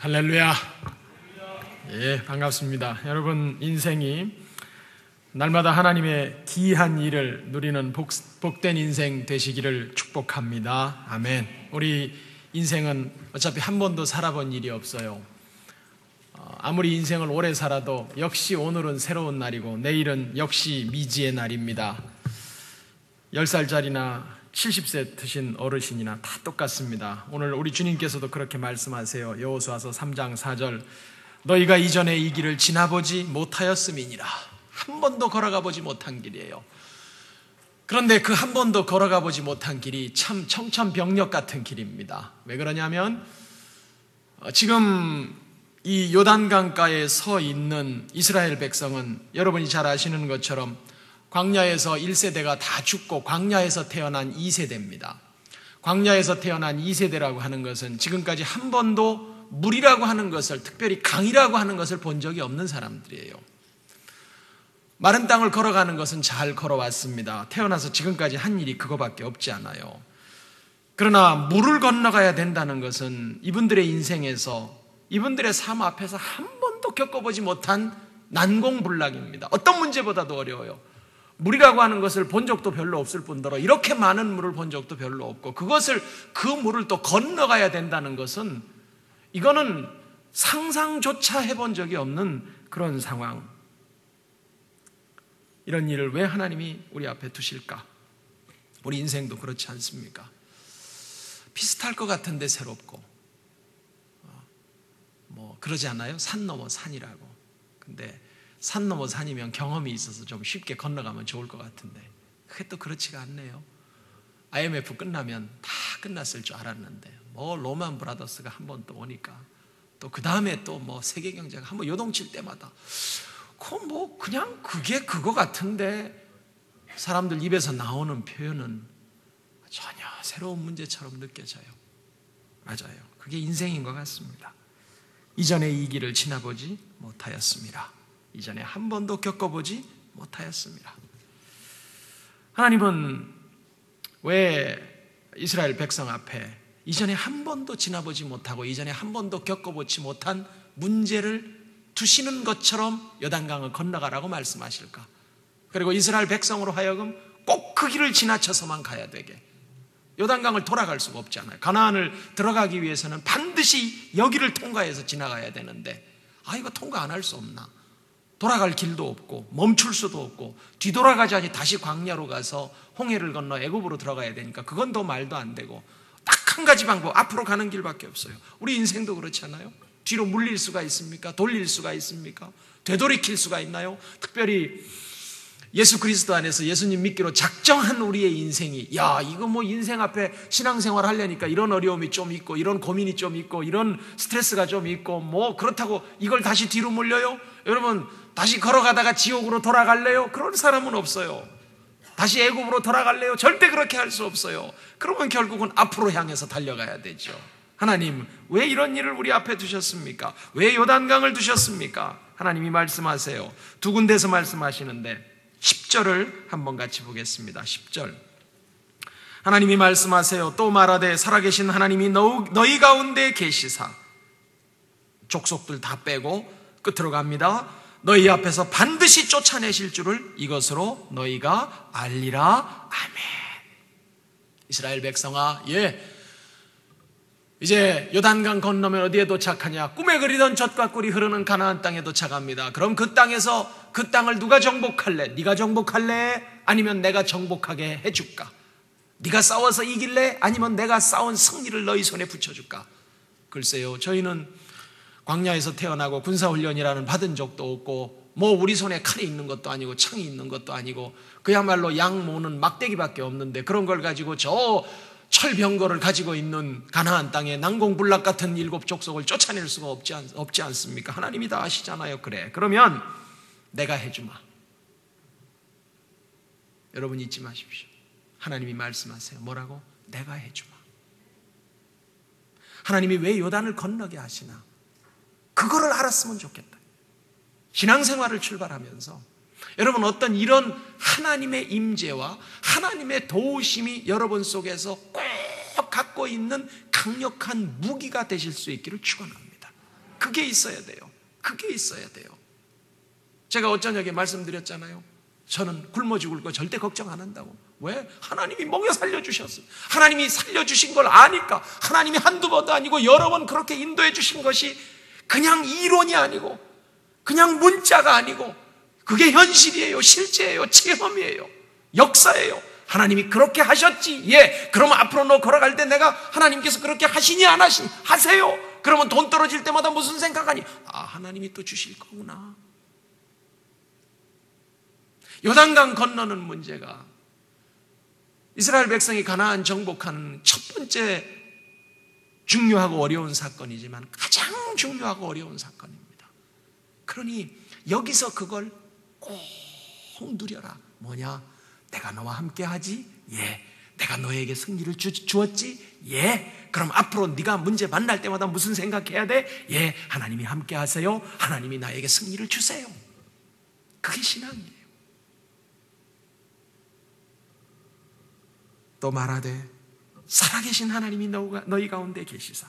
할렐루야. 예, 반갑습니다. 여러분 인생이 날마다 하나님의 귀한 일을 누리는 복, 복된 인생 되시기를 축복합니다. 아멘. 우리 인생은 어차피 한 번도 살아본 일이 없어요. 어, 아무리 인생을 오래 살아도 역시 오늘은 새로운 날이고 내일은 역시 미지의 날입니다. 10살짜리나 70세 드신 어르신이나 다 똑같습니다. 오늘 우리 주님께서도 그렇게 말씀하세요. 여호수아서 3장 4절 너희가 이전에 이 길을 지나보지 못하였음이니라. 한 번도 걸어가 보지 못한 길이에요. 그런데 그 한 번도 걸어가 보지 못한 길이 참 청천벽력 같은 길입니다. 왜 그러냐면 어, 지금 이 요단강가에 서 있는 이스라엘 백성은 여러분이 잘 아시는 것처럼 광야에서 1세대가 다 죽고 광야에서 태어난 2세대입니다. 광야에서 태어난 2세대라고 하는 것은 지금까지 한 번도 물이라고 하는 것을 특별히 강이라고 하는 것을 본 적이 없는 사람들이에요. 마른 땅을 걸어가는 것은 잘 걸어왔습니다. 태어나서 지금까지 한 일이 그거밖에 없지 않아요. 그러나 물을 건너가야 된다는 것은 이분들의 인생에서 이분들의 삶 앞에서 한 번도 겪어보지 못한 난공불락입니다. 어떤 문제보다도 어려워요. 물이라고 하는 것을 본 적도 별로 없을 뿐더러 이렇게 많은 물을 본 적도 별로 없고 그것을 그 물을 또 건너가야 된다는 것은 이거는 상상조차 해본 적이 없는 그런 상황. 이런 일을 왜 하나님이 우리 앞에 두실까? 우리 인생도 그렇지 않습니까? 비슷할 것 같은데 새롭고. 어, 뭐, 그러지 않아요? 산 넘어 산이라고. 근데 산 넘어 산이면 경험이 있어서 좀 쉽게 건너가면 좋을 것 같은데. 그게 또 그렇지가 않네요. IMF 끝나면 다 끝났을 줄 알았는데, 뭐, 로만 브라더스가 한 번 또 오니까, 또 그 다음에 또 뭐, 세계 경제가 한 번 요동칠 때마다, 그뭐 그냥 그게 그거 같은데 사람들 입에서 나오는 표현은 전혀 새로운 문제처럼 느껴져요. 맞아요. 그게 인생인 것 같습니다. 이전에 이 길을 지나보지 못하였습니다. 이전에 한 번도 겪어보지 못하였습니다. 하나님은 왜 이스라엘 백성 앞에 이전에 한 번도 지나보지 못하고 이전에 한 번도 겪어보지 못한 문제를 두시는 것처럼 여단강을 건너가라고 말씀하실까? 그리고 이스라엘 백성으로 하여금 꼭 그 길을 지나쳐서만 가야 되게. 요단강을 돌아갈 수가 없잖아요. 가나안을 들어가기 위해서는 반드시 여기를 통과해서 지나가야 되는데 아 이거 통과 안 할 수 없나? 돌아갈 길도 없고 멈출 수도 없고 뒤돌아가자니 다시 광야로 가서 홍해를 건너 애굽으로 들어가야 되니까 그건 더 말도 안 되고 딱 한 가지 방법 앞으로 가는 길밖에 없어요. 우리 인생도 그렇지 않아요? 뒤로 물릴 수가 있습니까? 돌릴 수가 있습니까? 되돌이킬 수가 있나요? 특별히 예수 그리스도 안에서 예수님 믿기로 작정한 우리의 인생이 야 이거 뭐 인생 앞에 신앙생활 하려니까 이런 어려움이 좀 있고 이런 고민이 좀 있고 이런 스트레스가 좀 있고 뭐 그렇다고 이걸 다시 뒤로 물려요? 여러분 다시 걸어가다가 지옥으로 돌아갈래요? 그런 사람은 없어요. 다시 애굽으로 돌아갈래요? 절대 그렇게 할 수 없어요. 그러면 결국은 앞으로 향해서 달려가야 되죠. 하나님, 왜 이런 일을 우리 앞에 두셨습니까? 왜 요단강을 두셨습니까? 하나님이 말씀하세요. 두 군데서 말씀하시는데 10절을 한번 같이 보겠습니다. 10절. 하나님이 말씀하세요. 또 말하되 살아계신 하나님이 너희 가운데 계시사 족속들 다 빼고 끝으로 갑니다. 너희 앞에서 반드시 쫓아내실 줄을 이것으로 너희가 알리라. 아멘. 이스라엘 백성아, 예. 이제 요단강 건너면 어디에 도착하냐? 꿈에 그리던 젖과 꿀이 흐르는 가나안 땅에 도착합니다. 그럼 그 땅에서 그 땅을 누가 정복할래? 네가 정복할래? 아니면 내가 정복하게 해줄까? 네가 싸워서 이길래? 아니면 내가 싸운 승리를 너희 손에 붙여줄까? 글쎄요, 저희는 광야에서 태어나고 군사훈련이라는 받은 적도 없고 뭐 우리 손에 칼이 있는 것도 아니고 창이 있는 것도 아니고 그야말로 양 모는 막대기밖에 없는데 그런 걸 가지고 저 철병거를 가지고 있는 가나안 땅에 난공불락 같은 일곱 족속을 쫓아낼 수가 없지, 않, 없지 않습니까? 하나님이 다 아시잖아요. 그래. 그러면 내가 해주마. 여러분 잊지 마십시오. 하나님이 말씀하세요. 뭐라고? 내가 해주마. 하나님이 왜 요단을 건너게 하시나? 그거를 알았으면 좋겠다. 신앙생활을 출발하면서 여러분 어떤 이런 하나님의 임재와 하나님의 도우심이 여러분 속에서 꼭 갖고 있는 강력한 무기가 되실 수 있기를 축원합니다. 그게 있어야 돼요. 그게 있어야 돼요. 제가 어쩌냐게 말씀드렸잖아요. 저는 굶어 죽을 거 절대 걱정 안 한다고. 왜? 하나님이 먹여 살려주셨어. 하나님이 살려주신 걸 아니까. 하나님이 한두 번도 아니고 여러 번 그렇게 인도해 주신 것이 그냥 이론이 아니고, 그냥 문자가 아니고, 그게 현실이에요. 실제예요. 체험이에요. 역사예요. 하나님이 그렇게 하셨지. 예. 그러면 앞으로 너 걸어갈 때 내가 하나님께서 그렇게 하시니 안 하시니 하세요. 그러면 돈 떨어질 때마다 무슨 생각하니? 아, 하나님이 또 주실 거구나. 요단강 건너는 문제가 이스라엘 백성이 가나안 정복하는 첫 번째 중요하고 어려운 사건이지만 가장 중요하고 어려운 사건입니다. 그러니 여기서 그걸 꼭 누려라. 뭐냐? 내가 너와 함께 하지? 예. 내가 너에게 승리를 주, 주었지? 예. 그럼 앞으로 네가 문제 만날 때마다 무슨 생각해야 돼? 예. 하나님이 함께 하세요. 하나님이 나에게 승리를 주세요. 그게 신앙이에요. 또 말하되 살아계신 하나님이 너희 가운데 계시사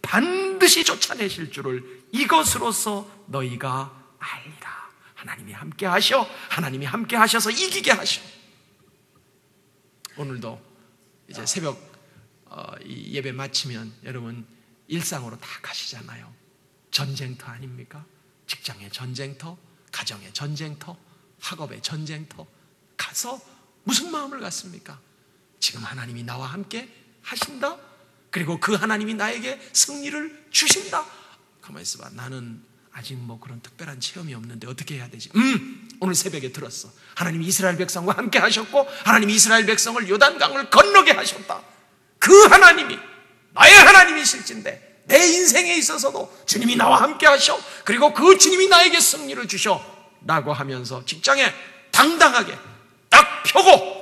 반드시 쫓아내실 줄을 이것으로서 너희가 알리라. 하나님이 함께 하셔. 하나님이 함께 하셔서 이기게 하셔. 오늘도 이제 새벽 어, 예배 마치면 여러분 일상으로 다 가시잖아요. 전쟁터 아닙니까? 직장의 전쟁터, 가정의 전쟁터, 학업의 전쟁터 가서 무슨 마음을 갖습니까? 지금 하나님이 나와 함께 하신다? 그리고 그 하나님이 나에게 승리를 주신다? 가만히 있어봐. 나는 아직 뭐 그런 특별한 체험이 없는데 어떻게 해야 되지? 음! 오늘 새벽에 들었어. 하나님이 이스라엘 백성과 함께 하셨고, 하나님이 이스라엘 백성을 요단강을 건너게 하셨다. 그 하나님이, 나의 하나님이실진데, 내 인생에 있어서도 주님이 나와 함께 하셔. 그리고 그 주님이 나에게 승리를 주셔. 라고 하면서 직장에 당당하게 딱 펴고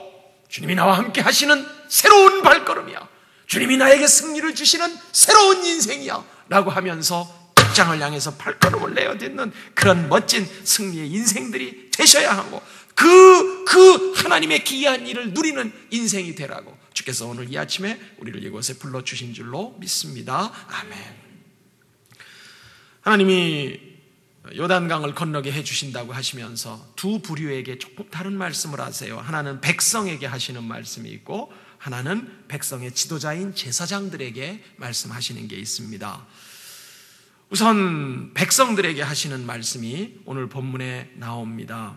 주님이 나와 함께 하시는 새로운 발걸음이야. 주님이 나에게 승리를 주시는 새로운 인생이야. 라고 하면서 직장을 향해서 발걸음을 내야 되는 그런 멋진 승리의 인생들이 되셔야 하고 그, 그 하나님의 기이한 일을 누리는 인생이 되라고 주께서 오늘 이 아침에 우리를 이곳에 불러주신 줄로 믿습니다. 아멘. 하나님이 요단강을 건너게 해주신다고 하시면서 두 부류에게 조금 다른 말씀을 하세요. 하나는 백성에게 하시는 말씀이 있고 하나는 백성의 지도자인 제사장들에게 말씀하시는 게 있습니다. 우선 백성들에게 하시는 말씀이 오늘 본문에 나옵니다.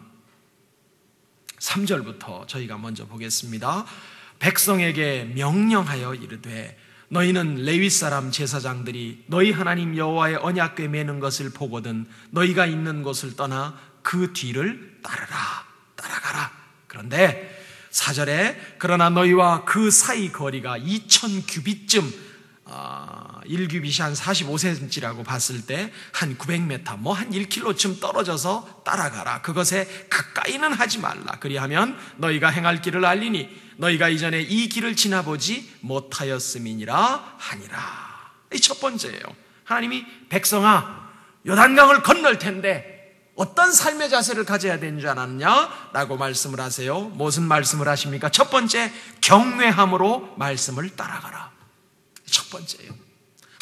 3절부터 저희가 먼저 보겠습니다. 백성에게 명령하여 이르되 너희는 레위 사람 제사장들이 너희 하나님 여호와의 언약궤 매는 것을 보거든 너희가 있는 곳을 떠나 그 뒤를 따르라 따라가라. 그런데 사절에 그러나 너희와 그 사이 거리가 2천 규빗쯤 어, 1규빗이 한 45cm라고 봤을 때 한 900m, 뭐 한 1km쯤 떨어져서 따라가라. 그것에 가까이는 하지 말라. 그리하면 너희가 행할 길을 알리니 너희가 이전에 이 길을 지나보지 못하였음이니라 하니라. 이 첫 번째예요. 하나님이 백성아, 요단강을 건널 텐데 어떤 삶의 자세를 가져야 되는 줄 알았냐? 라고 말씀을 하세요. 무슨 말씀을 하십니까? 첫 번째, 경외함으로 말씀을 따라가라. 첫 번째예요.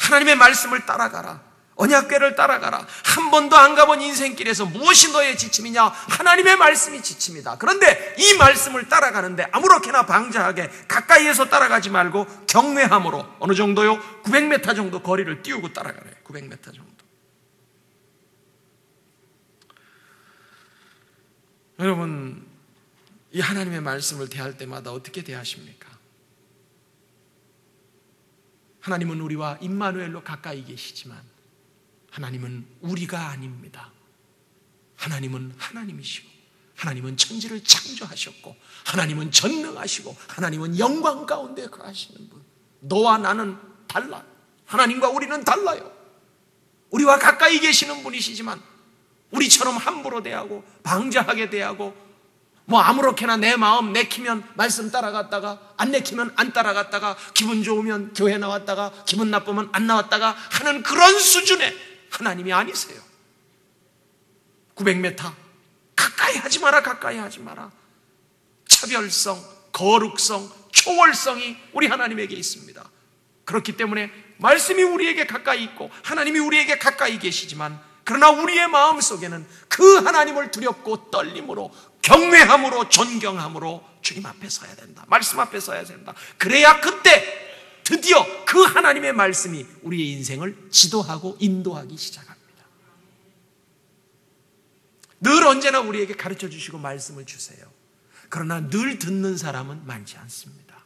하나님의 말씀을 따라가라. 언약궤를 따라가라. 한 번도 안 가본 인생길에서 무엇이 너의 지침이냐? 하나님의 말씀이 지침이다. 그런데 이 말씀을 따라가는데 아무렇게나 방자하게 가까이에서 따라가지 말고 경외함으로 어느 정도요? 900m 정도 거리를 띄우고 따라가래요. 900m 정도. 여러분, 이 하나님의 말씀을 대할 때마다 어떻게 대하십니까? 하나님은 우리와 임마누엘로 가까이 계시지만 하나님은 우리가 아닙니다. 하나님은 하나님이시고 하나님은 천지를 창조하셨고 하나님은 전능하시고 하나님은 영광 가운데 거하시는 분. 너와 나는 달라. 하나님과 우리는 달라요. 우리와 가까이 계시는 분이시지만 우리처럼 함부로 대하고 방자하게 대하고 뭐 아무렇게나 내 마음 내키면 말씀 따라갔다가 안 내키면 안 따라갔다가 기분 좋으면 교회 나왔다가 기분 나쁘면 안 나왔다가 하는 그런 수준의 하나님이 아니세요. 900m 가까이 하지 마라 가까이 하지 마라. 차별성, 거룩성, 초월성이 우리 하나님에게 있습니다. 그렇기 때문에 말씀이 우리에게 가까이 있고 하나님이 우리에게 가까이 계시지만 그러나 우리의 마음 속에는 그 하나님을 두렵고 떨림으로 경외함으로 존경함으로 주님 앞에 서야 된다. 말씀 앞에 서야 된다. 그래야 그때 드디어 그 하나님의 말씀이 우리의 인생을 지도하고 인도하기 시작합니다. 늘 언제나 우리에게 가르쳐 주시고 말씀을 주세요. 그러나 늘 듣는 사람은 많지 않습니다.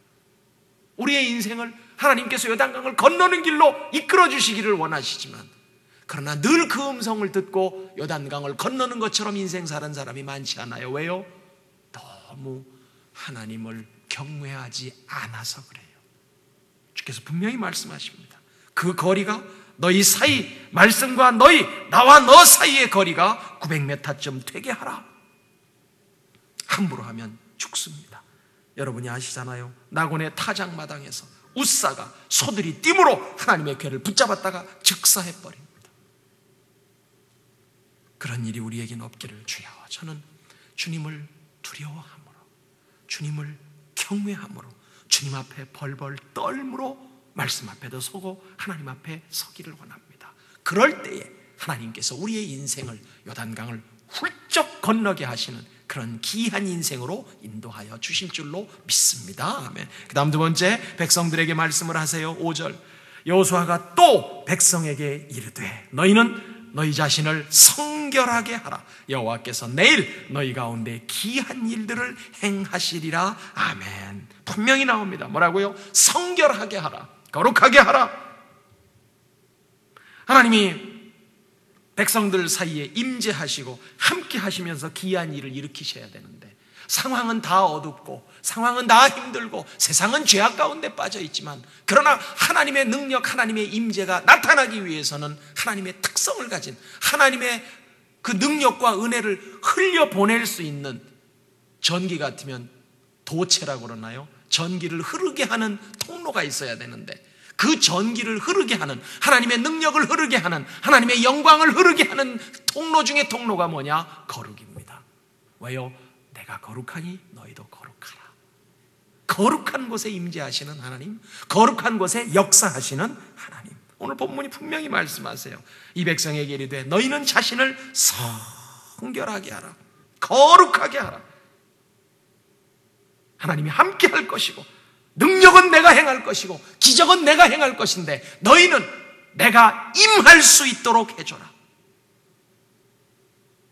우리의 인생을 하나님께서 요단강을 건너는 길로 이끌어 주시기를 원하시지만 그러나 늘 그 음성을 듣고 요단강을 건너는 것처럼 인생 사는 사람이 많지 않아요. 왜요? 너무 하나님을 경외하지 않아서 그래요. 주께서 분명히 말씀하십니다. 그 거리가 너희 사이, 말씀과 너희, 나와 너 사이의 거리가 900m쯤 되게 하라. 함부로 하면 죽습니다. 여러분이 아시잖아요. 낙원의 타작마당에서 우사가 소들이 띠으로 하나님의 괴를 붙잡았다가 즉사해버립니다. 그런 일이 우리에게는 없기를 주여. 저는 주님을 두려워함으로, 주님을 경외함으로, 주님 앞에 벌벌 떨므로 말씀 앞에도 서고 하나님 앞에 서기를 원합니다. 그럴 때에 하나님께서 우리의 인생을 요단강을 훌쩍 건너게 하시는 그런 귀한 인생으로 인도하여 주실 줄로 믿습니다. 아멘. 그 다음 두 번째, 백성들에게 말씀을 하세요. 5절. 여호수아가 또 백성에게 이르되 너희는 너희 자신을 성결하게 하라. 여호와께서 내일 너희 가운데 귀한 일들을 행하시리라. 아멘. 분명히 나옵니다. 뭐라고요? 성결하게 하라. 거룩하게 하라. 하나님이 백성들 사이에 임재하시고 함께 하시면서 기이한 일을 일으키셔야 되는데 상황은 다 어둡고 상황은 다 힘들고 세상은 죄악 가운데 빠져 있지만 그러나 하나님의 능력 하나님의 임재가 나타나기 위해서는 하나님의 특성을 가진 하나님의 그 능력과 은혜를 흘려 보낼 수 있는 전기 같으면 도체라고 그러나요? 전기를 흐르게 하는 통로가 있어야 되는데 그 전기를 흐르게 하는 하나님의 능력을 흐르게 하는 하나님의 영광을 흐르게 하는 통로 중의 통로가 뭐냐? 거룩입니다. 왜요? 내가 거룩하니 너희도 거룩하라. 거룩한 곳에 임재하시는 하나님, 거룩한 곳에 역사하시는 하나님. 오늘 본문이 분명히 말씀하세요. 이 백성에게 이르되 너희는 자신을 성결하게 하라. 거룩하게 하라. 하나님이 함께 할 것이고 능력은 내가 행할 것이고 기적은 내가 행할 것인데 너희는 내가 임할 수 있도록 해줘라.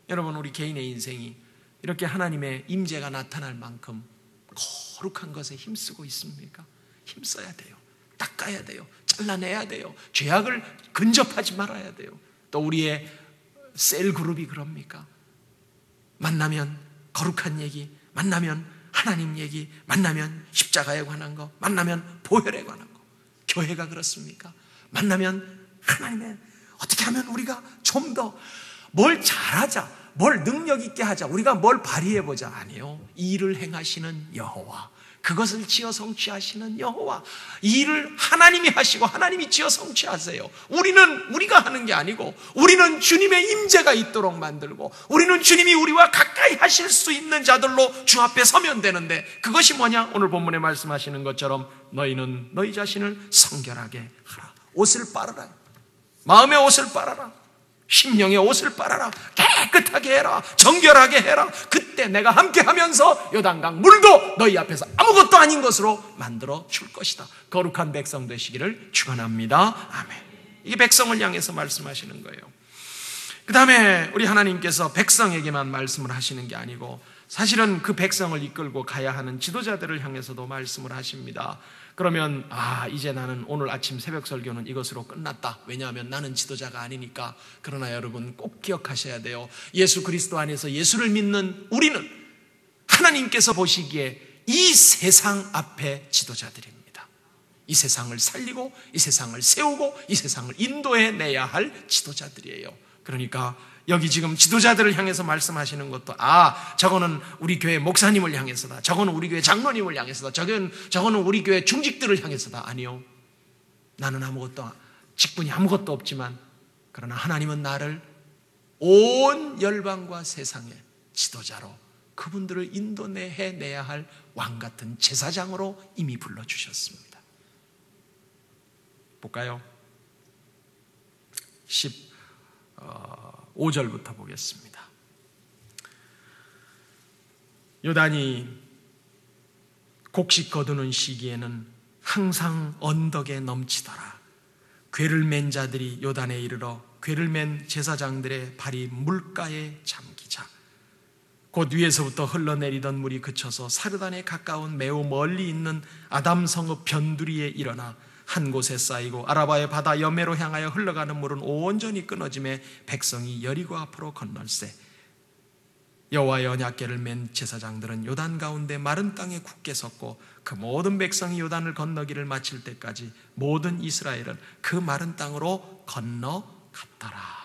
여러분 우리 개인의 인생이 이렇게 하나님의 임재가 나타날 만큼 거룩한 것에 힘쓰고 있습니까? 힘써야 돼요. 닦아야 돼요. 잘라내야 돼요. 죄악을 근접하지 말아야 돼요. 또 우리의 셀 그룹이 그럽니까? 만나면 거룩한 얘기, 만나면 하나님 얘기, 만나면 십자가에 관한 거, 만나면 보혈에 관한 거. 교회가 그렇습니까? 만나면 하나님의 어떻게 하면 우리가 좀 더 뭘 잘하자, 뭘 능력 있게 하자, 우리가 뭘 발휘해 보자 아니요. 일을 행하시는 여호와, 그것을 지어 성취하시는 여호와. 이 일을 하나님이 하시고 하나님이 지어 성취하세요. 우리는 우리가 하는 게 아니고 우리는 주님의 임재가 있도록 만들고 우리는 주님이 우리와 가까이 하실 수 있는 자들로 주 앞에 서면 되는데 그것이 뭐냐? 오늘 본문에 말씀하시는 것처럼 너희는 너희 자신을 성결하게 하라. 옷을 빨아라. 마음의 옷을 빨아라. 심령의 옷을 빨아라. 깨끗하게 해라. 정결하게 해라. 그때 내가 함께 하면서 요단강 물도 너희 앞에서 아무것도 아닌 것으로 만들어 줄 것이다. 거룩한 백성 되시기를 축원합니다. 아멘. 이게 백성을 향해서 말씀하시는 거예요. 그 다음에 우리 하나님께서 백성에게만 말씀을 하시는 게 아니고 사실은 그 백성을 이끌고 가야 하는 지도자들을 향해서도 말씀을 하십니다. 그러면 아 이제 나는 오늘 아침 새벽 설교는 이것으로 끝났다. 왜냐하면 나는 지도자가 아니니까. 그러나 여러분 꼭 기억하셔야 돼요. 예수 그리스도 안에서 예수를 믿는 우리는 하나님께서 보시기에 이 세상 앞에 지도자들입니다. 이 세상을 살리고 이 세상을 세우고 이 세상을 인도해 내야 할 지도자들이에요. 그러니까 여기 지금 지도자들을 향해서 말씀하시는 것도 아 저거는 우리 교회 목사님을 향해서다 저거는 우리 교회 장로님을 향해서다 저건 저거는 우리 교회 중직들을 향해서다 아니요 나는 아무것도 직분이 아무것도 없지만 그러나 하나님은 나를 온 열방과 세상의 지도자로 그분들을 인도해 내야 할 왕 같은 제사장으로 이미 불러 주셨습니다. 볼까요? 15절부터 어, 보겠습니다. 요단이 곡식 거두는 시기에는 항상 언덕에 넘치더라. 괴를 맨 자들이 요단에 이르러 괴를 맨 제사장들의 발이 물가에 잠기자. 곧 위에서부터 흘러내리던 물이 그쳐서 사르단에 가까운 매우 멀리 있는 아담 성읍 변두리에 일어나 한 곳에 쌓이고 아라바의 바다 여매로 향하여 흘러가는 물은 온전히 끊어짐에 백성이 여리고 앞으로 건널세 여호와의 언약궤를 맨 제사장들은 요단 가운데 마른 땅에 굳게 섰고 그 모든 백성이 요단을 건너기를 마칠 때까지 모든 이스라엘은 그 마른 땅으로 건너갔더라.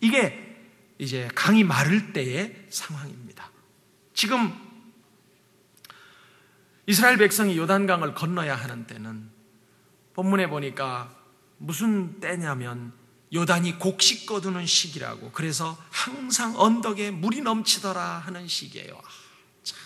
이게 이제 강이 마를 때의 상황입니다. 지금 이스라엘 백성이 요단강을 건너야 하는 때는 본문에 보니까 무슨 때냐면 요단이 곡식 거두는 시기라고 그래서 항상 언덕에 물이 넘치더라 하는 시기예요. 아, 참.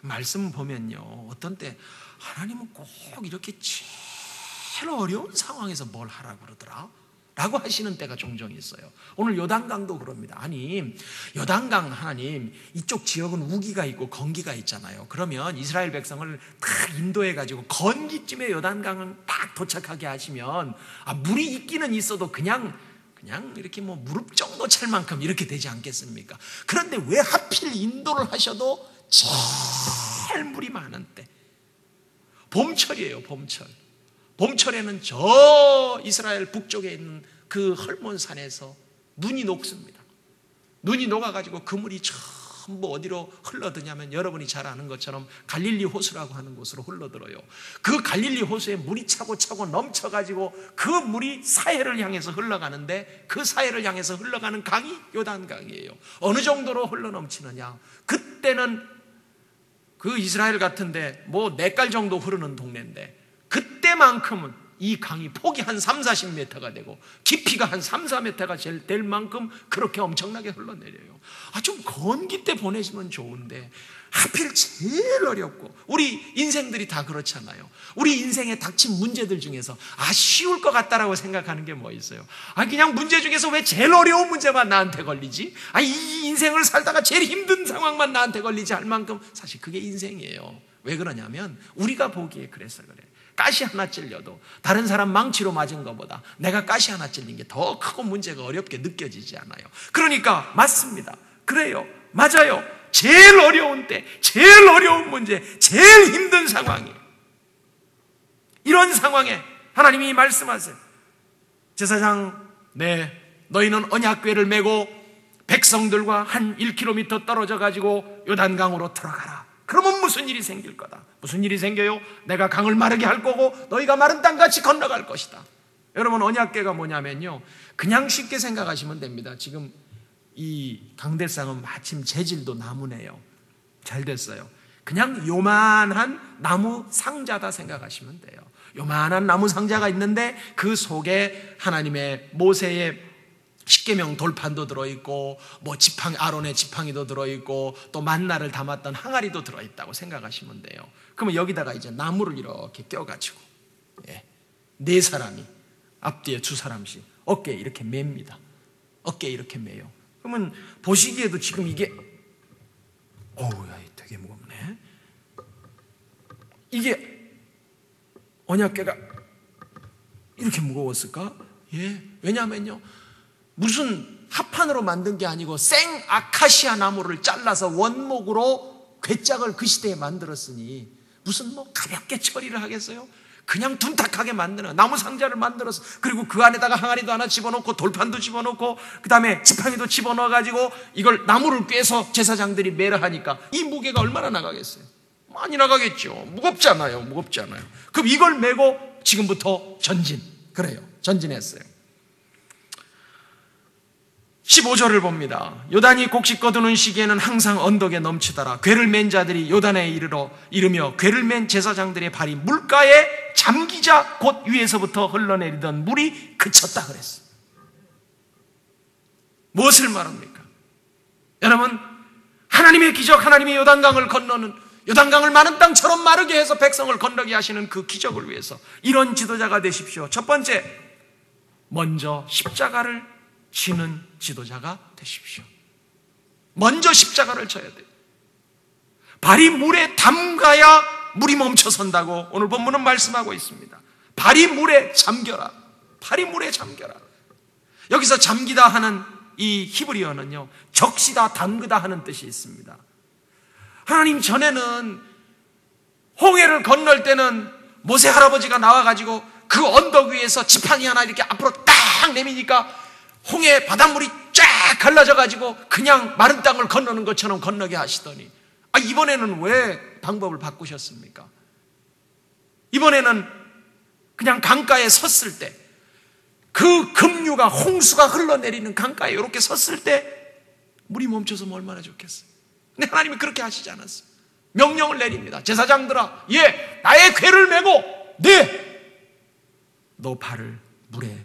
말씀 보면요. 어떤 때 하나님은 꼭 이렇게 제일 어려운 상황에서 뭘 하라고 그러더라. 라고 하시는 때가 종종 있어요. 오늘 요단강도 그럽니다. 아니, 요단강 하나님, 이쪽 지역은 우기가 있고 건기가 있잖아요. 그러면 이스라엘 백성을 딱 인도해가지고 건기쯤에 요단강을 딱 도착하게 하시면, 아, 물이 있기는 있어도 그냥, 그냥 이렇게 뭐 무릎 정도 찰 만큼 이렇게 되지 않겠습니까? 그런데 왜 하필 인도를 하셔도 제일 물이 많은 때? 봄철이에요, 봄철. 봄철에는 저 이스라엘 북쪽에 있는 그 헐몬 산에서 눈이 녹습니다. 눈이 녹아가지고 그 물이 전부 어디로 흘러드냐면 여러분이 잘 아는 것처럼 갈릴리 호수라고 하는 곳으로 흘러들어요. 그 갈릴리 호수에 물이 차고 차고 넘쳐가지고 그 물이 사해를 향해서 흘러가는데 그 사해를 향해서 흘러가는 강이 요단강이에요. 어느 정도로 흘러 넘치느냐. 그때는 그 이스라엘 같은데 뭐네깔 정도 흐르는 동네인데 그때만큼은 이 강이 폭이 한 3, 40m가 되고 깊이가 한 3, 4m가 될 만큼 그렇게 엄청나게 흘러내려요. 아, 좀 건기 때 보내시면 좋은데 하필 제일 어렵고 우리 인생들이 다 그렇잖아요. 우리 인생에 닥친 문제들 중에서 아 쉬울 것 같다라고 생각하는 게 뭐 있어요? 아 그냥 문제 중에서 왜 제일 어려운 문제만 나한테 걸리지? 아 이 인생을 살다가 제일 힘든 상황만 나한테 걸리지 할 만큼 사실 그게 인생이에요. 왜 그러냐면 우리가 보기에 그래서 그래. 가시 하나 찔려도 다른 사람 망치로 맞은 것보다 내가 가시 하나 찔린 게 더 크고 문제가 어렵게 느껴지지 않아요. 그러니까 맞습니다. 그래요. 맞아요. 제일 어려운 때, 제일 어려운 문제, 제일 힘든 상황이 이런 상황에 하나님이 말씀하세요. 제사장, 네, 너희는 언약궤를 메고 백성들과 한 1km 떨어져 가지고 요단강으로 들어가라. 그러면 무슨 일이 생길 거다. 무슨 일이 생겨요? 내가 강을 마르게 할 거고 너희가 마른 땅같이 건너갈 것이다. 여러분 언약계가 뭐냐면요. 그냥 쉽게 생각하시면 됩니다. 지금 이 강대상은 마침 재질도 나무네요. 잘 됐어요. 그냥 요만한 나무 상자다 생각하시면 돼요. 요만한 나무 상자가 있는데 그 속에 하나님의 모세의 십계명 돌판도 들어있고 뭐 지팡이 아론의 지팡이도 들어있고 또 만나를 담았던 항아리도 들어있다고 생각하시면 돼요. 그러면 여기다가 이제 나무를 이렇게 껴가지고 예, 네 사람이 앞뒤에 두 사람씩 어깨에 이렇게 맵니다. 어깨에 이렇게 매요. 그러면 보시기에도 지금 이게 어우야 되게 무겁네. 이게 언약계가 이렇게 무거웠을까? 예, 왜냐하면요. 무슨 합판으로 만든 게 아니고 생 아카시아 나무를 잘라서 원목으로 괴짝을 그 시대에 만들었으니 무슨 뭐 가볍게 처리를 하겠어요? 그냥 둔탁하게 만드는 나무 상자를 만들어서 그리고 그 안에다가 항아리도 하나 집어넣고 돌판도 집어넣고 그 다음에 지팡이도 집어넣어 가지고 이걸 나무를 꿰서 제사장들이 매라 하니까 이 무게가 얼마나 나가겠어요? 많이 나가겠죠. 무겁잖아요. 무겁잖아요. 그럼 이걸 메고 지금부터 전진 그래요. 전진했어요. 15절을 봅니다. 요단이 곡식 거두는 시기에는 항상 언덕에 넘치더라. 괴를 맨 자들이 요단에 이르러 이르며 괴를 맨 제사장들의 발이 물가에 잠기자 곧 위에서부터 흘러내리던 물이 그쳤다 그랬어. 무엇을 말합니까? 여러분, 하나님의 기적, 하나님의 요단강을 건너는 요단강을 많은 땅처럼 마르게 해서 백성을 건너게 하시는 그 기적을 위해서 이런 지도자가 되십시오. 첫 번째, 먼저 십자가를 지는 지도자가 되십시오. 먼저 십자가를 져야 돼요. 발이 물에 담가야 물이 멈춰 선다고 오늘 본문은 말씀하고 있습니다. 발이 물에 잠겨라. 발이 물에 잠겨라. 여기서 잠기다 하는 이 히브리어는요, 적시다, 담그다 하는 뜻이 있습니다. 하나님 전에는 홍해를 건널 때는 모세 할아버지가 나와가지고 그 언덕 위에서 지팡이 하나 이렇게 앞으로 딱 내미니까 홍해 바닷물이 쫙 갈라져 가지고 그냥 마른 땅을 건너는 것처럼 건너게 하시더니 아, 이번에는 왜 방법을 바꾸셨습니까? 이번에는 그냥 강가에 섰을 때 그 급류가 홍수가 흘러내리는 강가에 이렇게 섰을 때 물이 멈춰서 얼마나 좋겠어요. 근데 하나님이 그렇게 하시지 않았어요. 명령을 내립니다. 제사장들아, 예, 나의 괴를 메고, 네, 너 발을 물에.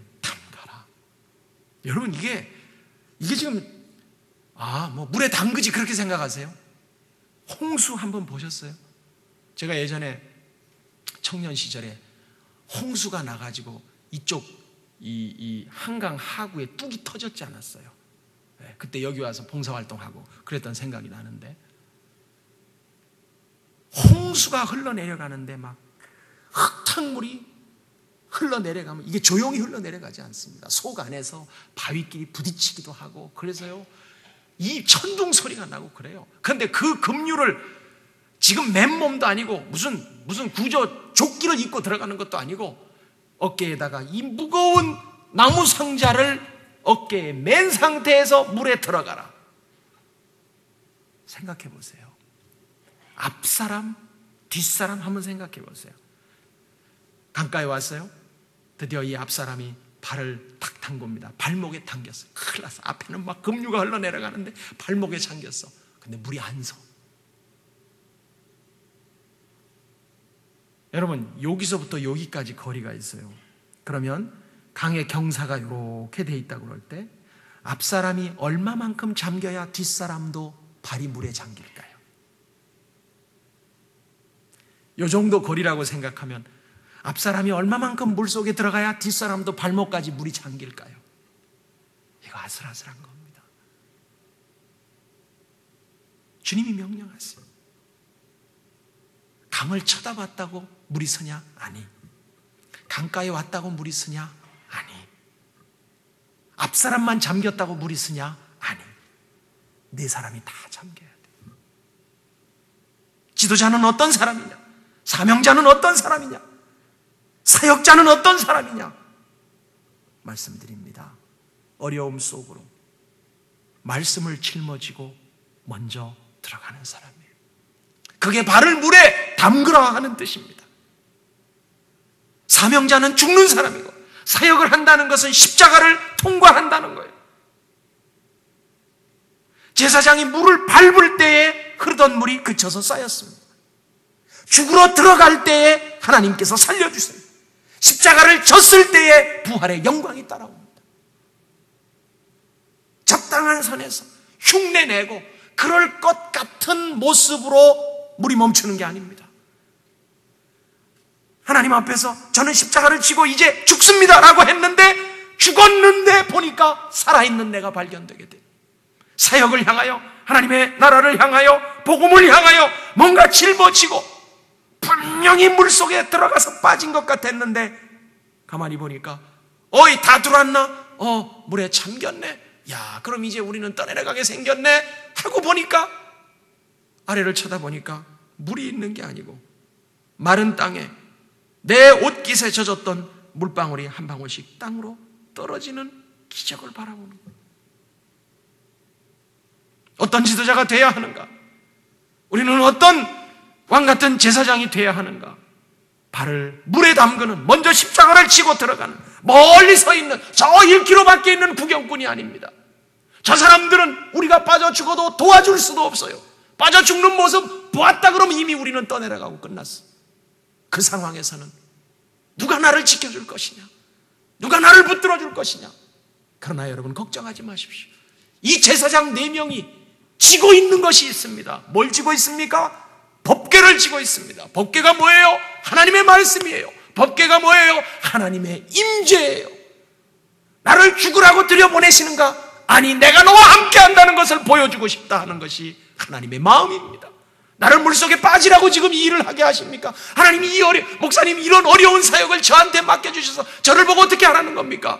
여러분, 이게, 이게 지금, 아, 뭐, 물에 담그지 그렇게 생각하세요? 홍수 한번 보셨어요? 제가 예전에 청년 시절에 홍수가 나가지고 이쪽 이, 이 한강 하구에 뚝이 터졌지 않았어요. 네, 그때 여기 와서 봉사활동하고 그랬던 생각이 나는데 홍수가 흘러내려가는데 막 흙탕물이 흘러내려가면 이게 조용히 흘러내려가지 않습니다. 속 안에서 바위끼리 부딪히기도 하고 그래서요 이 천둥 소리가 나고 그래요. 그런데 그 급류를 지금 맨몸도 아니고 무슨 무슨 구조 조끼를 입고 들어가는 것도 아니고 어깨에다가 이 무거운 나무 상자를 어깨에 맨 상태에서 물에 들어가라. 생각해 보세요. 앞사람, 뒷사람 한번 생각해 보세요. 강가에 왔어요. 드디어 이 앞사람이 발을 탁 담굽니다. 발목에 당겼어. 큰일 났어. 앞에는 막 급류가 흘러내려가는데 발목에 잠겼어. 근데 물이 안 서. 여러분, 여기서부터 여기까지 거리가 있어요. 그러면 강의 경사가 이렇게 돼 있다고 그럴 때 앞사람이 얼마만큼 잠겨야 뒷사람도 발이 물에 잠길까요? 요 정도 거리라고 생각하면 앞사람이 얼마만큼 물 속에 들어가야 뒷사람도 발목까지 물이 잠길까요? 이거 아슬아슬한 겁니다. 주님이 명령하세요. 강을 쳐다봤다고 물이 서냐? 아니. 강가에 왔다고 물이 서냐? 아니. 앞사람만 잠겼다고 물이 서냐? 아니. 네 사람이 다 잠겨야 돼. 지도자는 어떤 사람이냐? 사명자는 어떤 사람이냐? 사역자는 어떤 사람이냐? 말씀드립니다. 어려움 속으로 말씀을 짊어지고 먼저 들어가는 사람이에요. 그게 발을 물에 담그라 하는 뜻입니다. 사명자는 죽는 사람이고 사역을 한다는 것은 십자가를 통과한다는 거예요. 제사장이 물을 밟을 때에 흐르던 물이 그쳐서 쌓였습니다. 죽으러 들어갈 때에 하나님께서 살려주세요. 십자가를 졌을 때에 부활의 영광이 따라옵니다. 적당한 선에서 흉내내고 그럴 것 같은 모습으로 물이 멈추는 게 아닙니다. 하나님 앞에서 저는 십자가를 지고 이제 죽습니다 라고 했는데 죽었는데 보니까 살아있는 내가 발견되게 돼. 사역을 향하여 하나님의 나라를 향하여 복음을 향하여 뭔가 짊어지고 분명히 물 속에 들어가서 빠진 것 같았는데 가만히 보니까 어이 다 들어왔나? 어 물에 잠겼네. 야 그럼 이제 우리는 떠내려가게 생겼네 하고 보니까 아래를 쳐다보니까 물이 있는 게 아니고 마른 땅에 내 옷깃에 젖었던 물방울이 한 방울씩 땅으로 떨어지는 기적을 바라보는 거예요. 어떤 지도자가 돼야 하는가? 우리는 어떤 왕 같은 제사장이 돼야 하는가? 발을 물에 담그는 먼저 십자가를 치고 들어가는 멀리 서 있는 저 1km 밖에 있는 구경꾼이 아닙니다. 저 사람들은 우리가 빠져 죽어도 도와줄 수도 없어요. 빠져 죽는 모습 보았다 그러면 이미 우리는 떠내려가고 끝났어. 그 상황에서는 누가 나를 지켜줄 것이냐? 누가 나를 붙들어 줄 것이냐? 그러나 여러분 걱정하지 마십시오. 이 제사장 네 명이 지고 있는 것이 있습니다. 뭘 지고 있습니까? 법궤를 지고 있습니다. 법궤가 뭐예요? 하나님의 말씀이에요. 법궤가 뭐예요? 하나님의 임재예요. 나를 죽으라고 들여보내시는가? 아니, 내가 너와 함께 한다는 것을 보여주고 싶다 하는 것이 하나님의 마음입니다. 나를 물속에 빠지라고 지금 이 일을 하게 하십니까? 하나님이 이 어려, 목사님 이런 어려운 사역을 저한테 맡겨주셔서 저를 보고 어떻게 하라는 겁니까?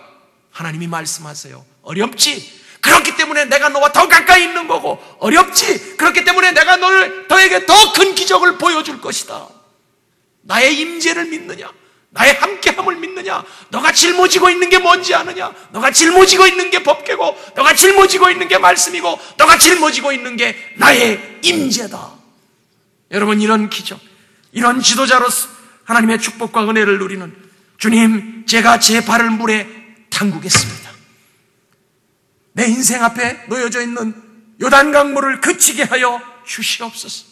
하나님이 말씀하세요. 어렵지? 그렇기 때문에 내가 너와 더 가까이 있는 거고, 어렵지? 그렇기 때문에 내가 너를, 너에게 더 큰 기적을 보여줄 것이다. 나의 임재를 믿느냐? 나의 함께함을 믿느냐? 너가 짊어지고 있는 게 뭔지 아느냐? 너가 짊어지고 있는 게 법계고, 너가 짊어지고 있는 게 말씀이고, 너가 짊어지고 있는 게 나의 임재다. 여러분 이런 기적, 이런 지도자로서 하나님의 축복과 은혜를 누리는 주님, 제가 제 발을 물에 담그겠습니다. 내 인생 앞에 놓여져 있는 요단강물을 그치게 하여 주시옵소서.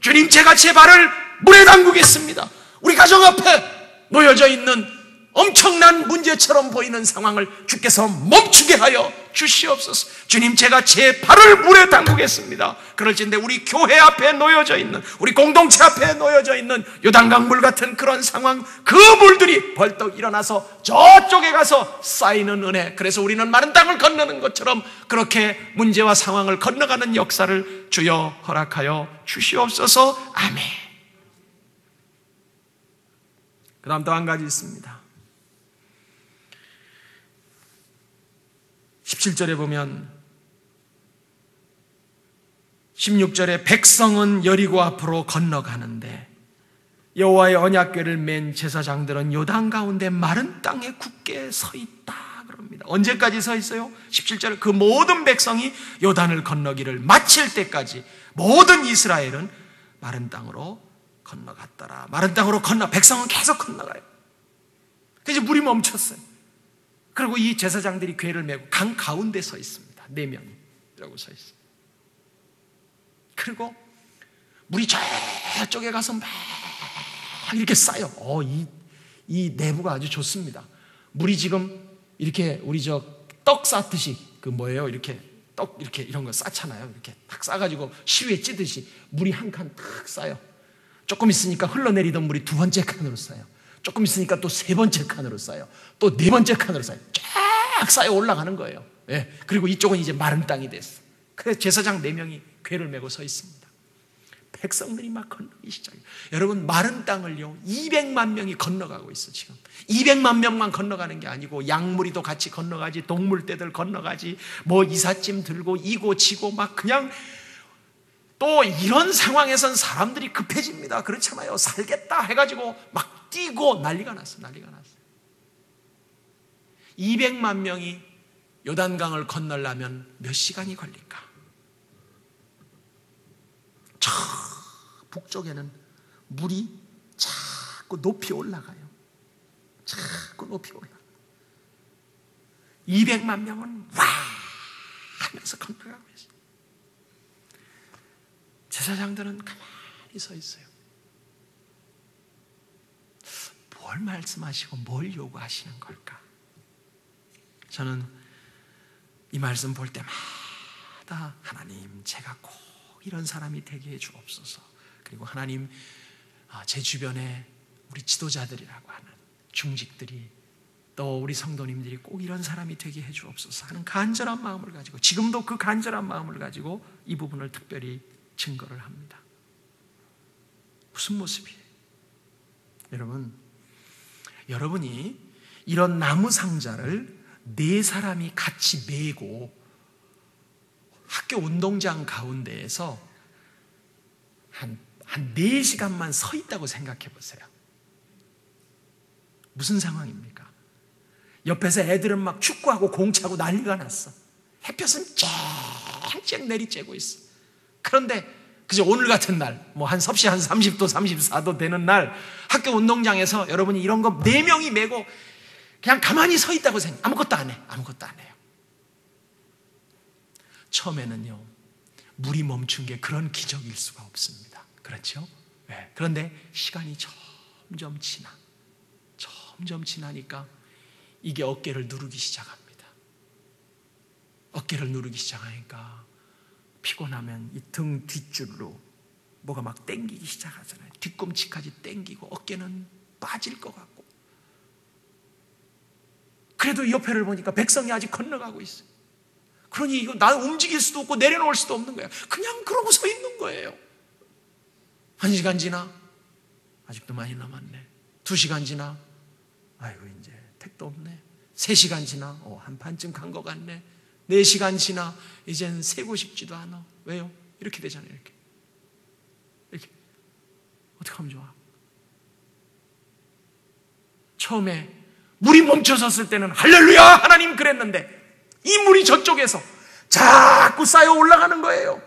주님, 제가 제 발을 물에 담그겠습니다. 우리 가정 앞에 놓여져 있는 엄청난 문제처럼 보이는 상황을 주께서 멈추게 하여 주시옵소서. 주님, 제가 제 발을 물에 담그겠습니다. 그럴진데 우리 교회 앞에 놓여져 있는, 우리 공동체 앞에 놓여져 있는 요단강 물 같은 그런 상황, 그 물들이 벌떡 일어나서 저쪽에 가서 쌓이는 은혜. 그래서 우리는 마른 땅을 건너는 것처럼 그렇게 문제와 상황을 건너가는 역사를 주여 허락하여 주시옵소서. 아멘. 그 다음 또 한 가지 있습니다. 17절에 보면 16절에 백성은 여리고 앞으로 건너가는데 여호와의 언약궤를 맨 제사장들은 요단 가운데 마른 땅에 굳게 서 있다 그럽니다. 언제까지 서 있어요? 17절에 그 모든 백성이 요단을 건너기를 마칠 때까지 모든 이스라엘은 마른 땅으로 건너갔더라. 마른 땅으로 건너 백성은 계속 건너가요. 그래서 물이 멈췄어요. 그리고 이 제사장들이 괴를 메고 강 가운데 서 있습니다. 네 명이라고 서 있습니다. 그리고 물이 저쪽에 가서 막 이렇게 쌓여. 어, 이, 이 내부가 아주 좋습니다. 물이 지금 이렇게 우리 저 떡 쌓듯이 그 뭐예요? 이렇게 떡 이렇게 이런 거 쌓잖아요. 이렇게 탁 쌓아가지고 시위에 찌듯이 물이 한 칸 탁 쌓여. 조금 있으니까 흘러내리던 물이 두 번째 칸으로 쌓여. 조금 있으니까 또 세 번째 칸으로 쌓여. 또 네 번째 칸으로 쌓여. 쫙 쌓여 올라가는 거예요. 예. 그리고 이쪽은 이제 마른 땅이 됐어. 그래서 제사장 네 명이 괴를 메고 서 있습니다. 백성들이 막 건너기 시작해요. 여러분, 마른 땅을요, 200만 명이 건너가고 있어, 지금. 200만 명만 건너가는 게 아니고, 양무리도 같이 건너가지, 동물떼들 건너가지, 뭐 이삿짐 들고, 이고 지고, 막 그냥, 또 이런 상황에선 사람들이 급해집니다. 그렇잖아요. 살겠다 해가지고 막 뛰고 난리가 났어. 난리가 났어. 200만 명이 요단강을 건널려면 몇 시간이 걸릴까? 저 북쪽에는 물이 자꾸 높이 올라가요. 자꾸 높이 올라가. 200만 명은 와 하면서 건너가고 있어요. 제사장들은 가만히 서 있어요. 뭘 말씀하시고 뭘 요구하시는 걸까? 저는 이 말씀 볼 때마다 하나님 제가 꼭 이런 사람이 되게 해 주옵소서. 그리고 하나님 아, 제 주변에 우리 지도자들이라고 하는 중직들이 또 우리 성도님들이 꼭 이런 사람이 되게 해 주옵소서 하는 간절한 마음을 가지고 지금도 그 간절한 마음을 가지고 이 부분을 특별히 증거를 합니다. 무슨 모습이에요? 여러분 여러분이 이런 나무 상자를 네 사람이 같이 메고 학교 운동장 가운데에서 한, 한 4시간만 서 있다고 생각해 보세요. 무슨 상황입니까? 옆에서 애들은 막 축구하고 공 차고 난리가 났어. 햇볕은 쨍쨍 내리쬐고 있어. 그런데 그저 오늘 같은 날, 뭐 한 섭씨 한 30도, 34도 되는 날 학교 운동장에서 여러분이 이런 거 네 명이 메고 그냥 가만히 서 있다고 생각, 아무것도 안 해. 아무것도 안 해요. 처음에는요, 물이 멈춘 게 그런 기적일 수가 없습니다. 그렇죠? 네. 그런데 시간이 점점 지나, 점점 지나니까 이게 어깨를 누르기 시작합니다. 어깨를 누르기 시작하니까 피곤하면 이 등 뒷줄로 뭐가 막 땡기기 시작하잖아요. 뒤꿈치까지 땡기고 어깨는 빠질 것 같고. 그래도 옆에를 보니까 백성이 아직 건너가고 있어요. 그러니 이거 나 움직일 수도 없고 내려놓을 수도 없는 거야. 그냥 그러고 서 있는 거예요. 한 시간 지나 아직도 많이 남았네. 두 시간 지나 아이고 이제 택도 없네. 세 시간 지나 어, 한 반쯤 간 것 같네. 네 시간 지나 이젠 세고 싶지도 않아. 왜요? 이렇게 되잖아요. 이렇게 이렇게 어떻게 하면 좋아? 처음에 물이 멈춰섰을 때는 할렐루야 하나님 그랬는데 이 물이 저쪽에서 자꾸 쌓여 올라가는 거예요.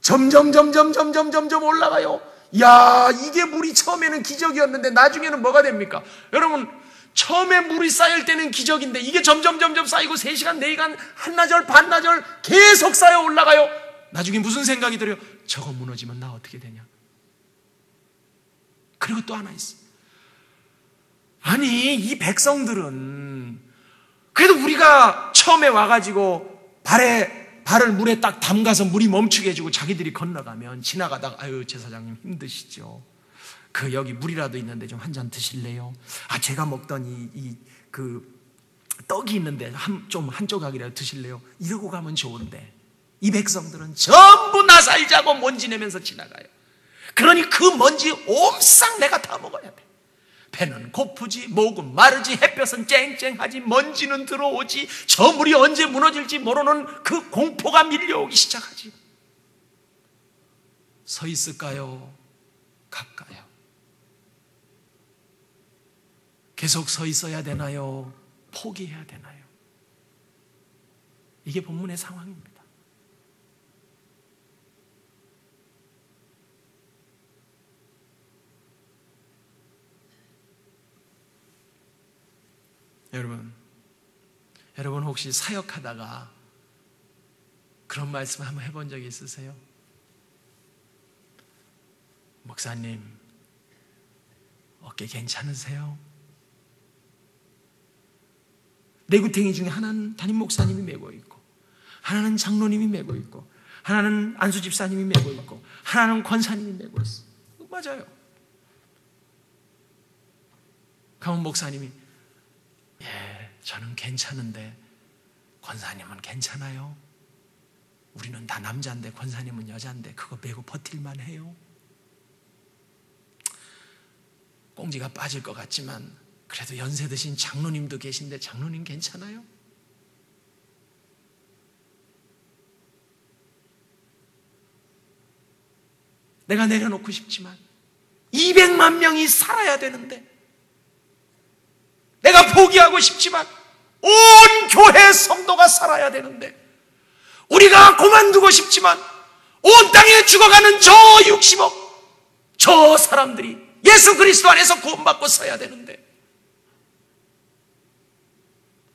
점점 점점 점점 점점 올라가요. 야 이게 물이 처음에는 기적이었는데 나중에는 뭐가 됩니까? 여러분 처음에 물이 쌓일 때는 기적인데 이게 점점 점점 쌓이고 3시간, 4시간, 한나절, 반나절 계속 쌓여 올라가요. 나중에 무슨 생각이 들어요? 저거 무너지면 나 어떻게 되냐? 그리고 또 하나 있어. 아니, 이 백성들은 그래도 우리가 처음에 와가지고 발에, 발을 물에 딱 담가서 물이 멈추게 해주고 자기들이 건너가면 지나가다가 아유, 제사장님 힘드시죠. 그 여기 물이라도 있는데 좀 한 잔 드실래요? 아, 제가 먹던 이, 이, 그 떡이 있는데 한, 좀 한 조각이라도 드실래요? 이러고 가면 좋은데 이 백성들은 전부 나 살자고 먼지 내면서 지나가요. 그러니 그 먼지 옴싹 내가 다 먹어야 돼. 배는 고프지, 목은 마르지, 햇볕은 쨍쨍하지, 먼지는 들어오지, 저 물이 언제 무너질지 모르는 그 공포가 밀려오기 시작하지. 서 있을까요? 갈까요? 계속 서 있어야 되나요? 포기해야 되나요? 이게 본문의 상황입니다. 여러분, 여러분 혹시 사역하다가 그런 말씀 한번 해본 적이 있으세요? 목사님, 어깨 괜찮으세요? 내구탱이 중에 하나는 담임 목사님이 메고 있고, 하나는 장로님이 메고 있고, 하나는 안수 집사님이 메고 있고, 하나는 권사님이 메고 있어. 맞아요. 강원 목사님이 예, 저는 괜찮은데 권사님은 괜찮아요? 우리는 다 남자인데 권사님은 여자인데 그거 메고 버틸만 해요? 꽁지가 빠질 것 같지만 그래도 연세 드신 장로님도 계신데 장로님 괜찮아요? 내가 내려놓고 싶지만 200만 명이 살아야 되는데 내가 포기하고 싶지만 온 교회 성도가 살아야 되는데 우리가 그만두고 싶지만 온 땅에 죽어가는 저 60억 저 사람들이 예수 그리스도 안에서 구원받고 서야 되는데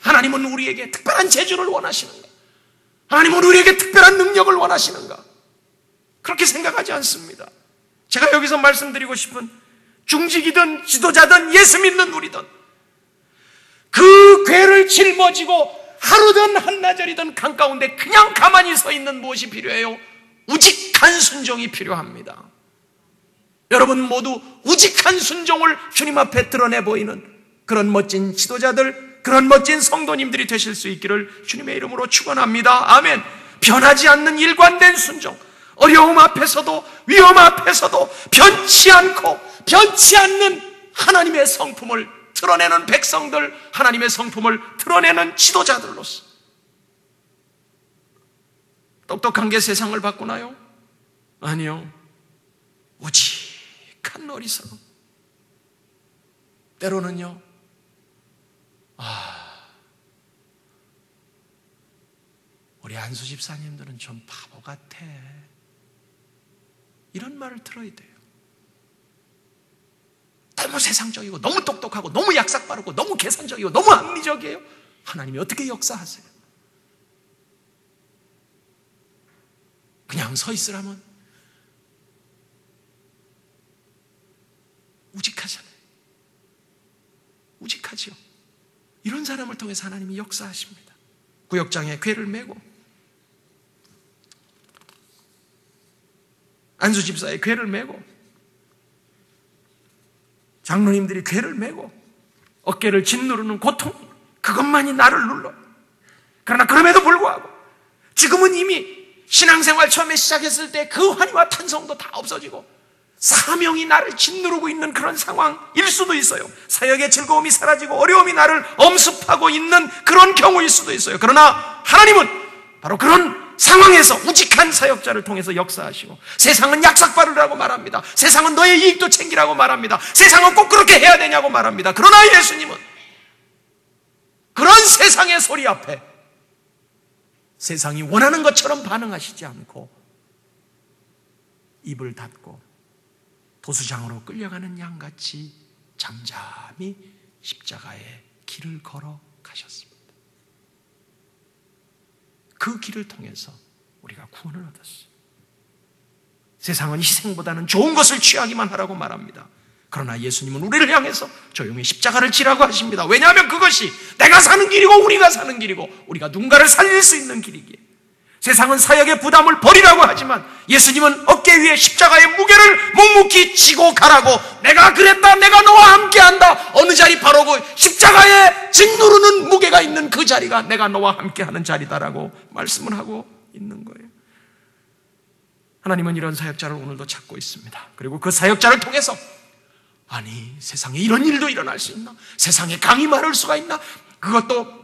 하나님은 우리에게 특별한 재주를 원하시는가? 하나님은 우리에게 특별한 능력을 원하시는가? 그렇게 생각하지 않습니다. 제가 여기서 말씀드리고 싶은 중직이든 지도자든 예수 믿는 우리든 그 괴를 짊어지고 하루든 한나절이든 강 가운데 그냥 가만히 서 있는 무엇이 필요해요? 우직한 순종이 필요합니다. 여러분 모두 우직한 순종을 주님 앞에 드러내 보이는 그런 멋진 지도자들, 그런 멋진 성도님들이 되실 수 있기를 주님의 이름으로 축원합니다. 아멘. 변하지 않는 일관된 순종, 어려움 앞에서도 위험 앞에서도 변치 않고 변치 않는 하나님의 성품을 드러내는 백성들, 하나님의 성품을 드러내는 지도자들로서 똑똑한 게 세상을 바꾸나요? 아니요. 우직한 어리석음. 때로는요, 아, 우리 안수 집사님들은 좀 바보 같아. 이런 말을 들어야 돼요. 너무 세상적이고 너무 똑똑하고 너무 약삭 빠르고 너무 계산적이고 너무 합리적이에요. 하나님이 어떻게 역사하세요? 그냥 서 있으라면 우직하잖아요. 우직하지요. 이런 사람을 통해서 하나님이 역사하십니다. 구역장에 괴를 메고 안수 집사의 괴를 메고 장로님들이 괴를 메고 어깨를 짓누르는 고통 그 그것만이 나를 눌러. 그러나 그럼에도 불구하고 지금은 이미 신앙생활 처음에 시작했을 때 그 환희와 탄성도 다 없어지고 사명이 나를 짓누르고 있는 그런 상황일 수도 있어요. 사역의 즐거움이 사라지고 어려움이 나를 엄습하고 있는 그런 경우일 수도 있어요. 그러나 하나님은 바로 그런 상황에서 우직한 사역자를 통해서 역사하시고 세상은 약삭바르라고 말합니다. 세상은 너의 이익도 챙기라고 말합니다. 세상은 꼭 그렇게 해야 되냐고 말합니다. 그러나 예수님은 그런 세상의 소리 앞에 세상이 원하는 것처럼 반응하시지 않고 입을 닫고 도수장으로 끌려가는 양같이 잠잠히 십자가의 길을 걸어 가셨습니다. 그 길을 통해서 우리가 구원을 얻었어요. 세상은 희생보다는 좋은 것을 취하기만 하라고 말합니다. 그러나 예수님은 우리를 향해서 조용히 십자가를 지라고 하십니다. 왜냐하면 그것이 내가 사는 길이고 우리가 사는 길이고 우리가 누군가를 살릴 수 있는 길이기에 세상은 사역의 부담을 버리라고 하지만 예수님은 어깨 위에 십자가의 무게를 묵묵히 지고 가라고 내가 그랬다 내가 너와 함께한다. 어느 자리 바로 그 십자가에 짓누르는 무게가 있는 그 자리가 내가 너와 함께하는 자리다라고 말씀을 하고 있는 거예요. 하나님은 이런 사역자를 오늘도 찾고 있습니다. 그리고 그 사역자를 통해서 아니 세상에 이런 일도 일어날 수 있나? 세상에 강이 마를 수가 있나? 그것도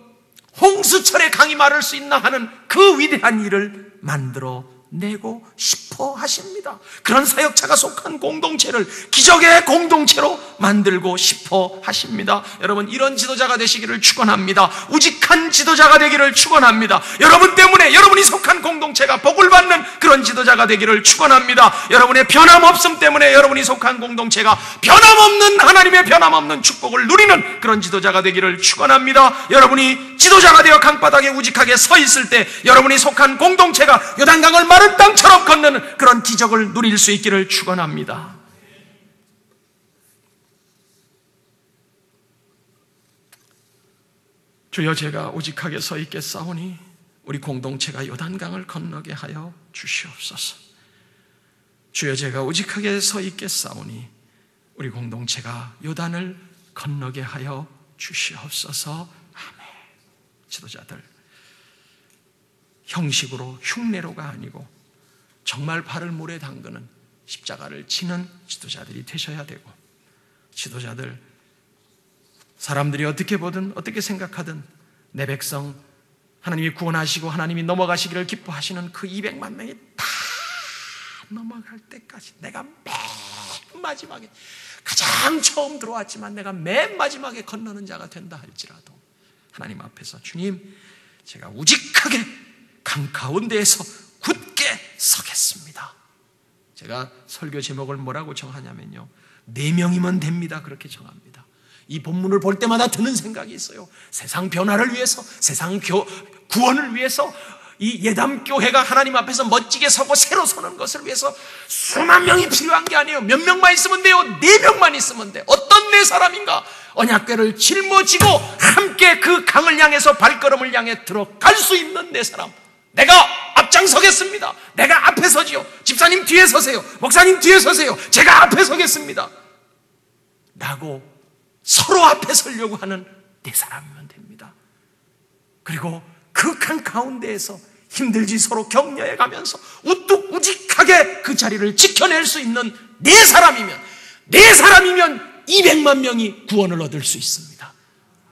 홍수철에 강이 마를 수 있나 하는 그 위대한 일을 만들어 내고 싶 어 하십니다. 그런 사역자가 속한 공동체를 기적의 공동체로 만들고 싶어 하십니다. 여러분 이런 지도자가 되시기를 축원합니다. 우직한 지도자가 되기를 축원합니다. 여러분 때문에 여러분이 속한 공동체가 복을 받는 그런 지도자가 되기를 축원합니다. 여러분의 변함없음 때문에 여러분이 속한 공동체가 변함없는 하나님의 변함없는 축복을 누리는 그런 지도자가 되기를 축원합니다. 여러분이 지도자가 되어 강바닥에 우직하게 서 있을 때 여러분이 속한 공동체가 요단강을 마른 땅처럼 건 그런 기적을 누릴 수 있기를 축원합니다. 주여 제가 오직하게 서 있겠사오니 우리 공동체가 요단강을 건너게 하여 주시옵소서. 주여 제가 오직하게 서 있겠사오니 우리 공동체가 요단을 건너게 하여 주시옵소서. 아멘. 지도자들 형식으로 흉내로가 아니고 정말 발을 물에 담그는 십자가를 지는 지도자들이 되셔야 되고 지도자들 사람들이 어떻게 보든 어떻게 생각하든 내 백성 하나님이 구원하시고 하나님이 넘어가시기를 기뻐하시는 그 200만 명이 다 넘어갈 때까지 내가 맨 마지막에 가장 처음 들어왔지만 내가 맨 마지막에 건너는 자가 된다 할지라도 하나님 앞에서 주님 제가 우직하게 강 가운데에서 굳게 서겠습니다. 제가 설교 제목을 뭐라고 정하냐면요. 네 명이면 됩니다. 그렇게 정합니다. 이 본문을 볼 때마다 드는 생각이 있어요. 세상 변화를 위해서, 세상 교, 구원을 위해서 이 예담교회가 하나님 앞에서 멋지게 서고 새로 서는 것을 위해서 수만 명이 필요한 게 아니에요. 몇 명만 있으면 돼요. 네 명만 있으면 돼. 어떤 네 사람인가? 언약궤를 짊어지고 함께 그 강을 향해서 발걸음을 향해 들어갈 수 있는 네 사람. 내가 서지요. 집사님 뒤에 서세요. 목사님 뒤에 서세요. 제가 앞에 서겠습니다. 라고 서로 앞에 서려고 하는 네 사람이면 됩니다. 그리고 극한 가운데에서 힘들지 서로 격려해 가면서 우뚝 우직하게 그 자리를 지켜낼 수 있는 네 사람이면 네 사람이면 200만 명이 구원을 얻을 수 있습니다.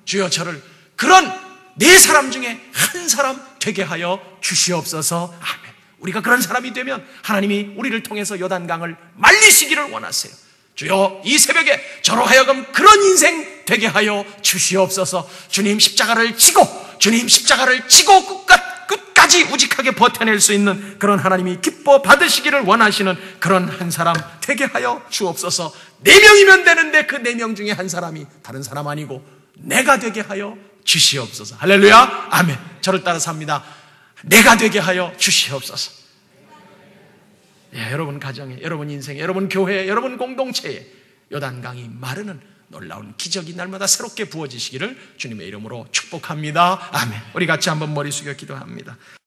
주여 저를 그런 네 사람 중에 한 사람 되게 하여 주시옵소서. 아멘. 우리가 그런 사람이 되면 하나님이 우리를 통해서 요단강을 말리시기를 원하세요. 주여 이 새벽에 저로 하여금 그런 인생 되게 하여 주시옵소서. 주님 십자가를 지고 주님 십자가를 지고 끝까지 우직하게 버텨낼 수 있는 그런 하나님이 기뻐 받으시기를 원하시는 그런 한 사람 되게 하여 주옵소서. 네 명이면 되는데 그 네 명 중에 한 사람이 다른 사람 아니고 내가 되게 하여 주시옵소서. 할렐루야. 아멘. 저를 따라서 합니다. 내가 되게 하여 주시옵소서. 예, 여러분 가정에, 여러분 인생에, 여러분 교회에, 여러분 공동체에 요단강이 마르는 놀라운 기적이 날마다 새롭게 부어지시기를 주님의 이름으로 축복합니다. 아멘. 우리 같이 한번 머리 숙여 기도합니다.